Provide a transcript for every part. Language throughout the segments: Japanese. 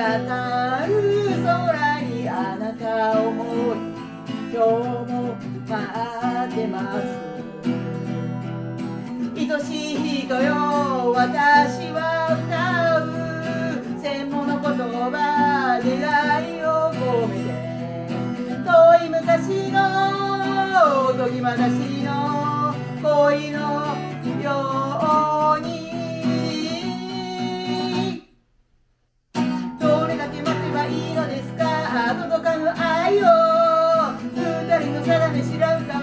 たる空にあなたを思い今日も待ってます愛しい人よ私は歌う。専門の言葉願いを込めて遠い昔のおとぎ話の。二人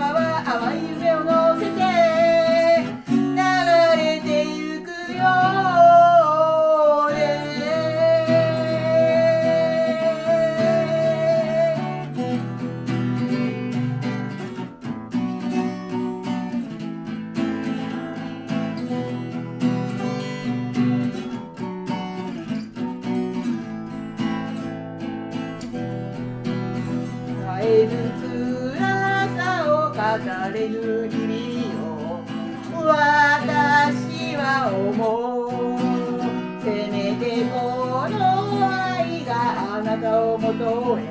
さを語れぬ日々を私は思うせめてこの愛があなたを求へ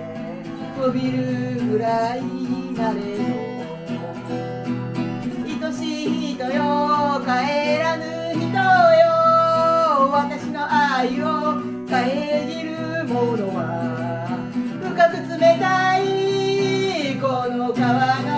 伸びるぐらいなれど愛しい人よ。帰らぬ人よ。私の愛を遮るものは深く冷たいこの川の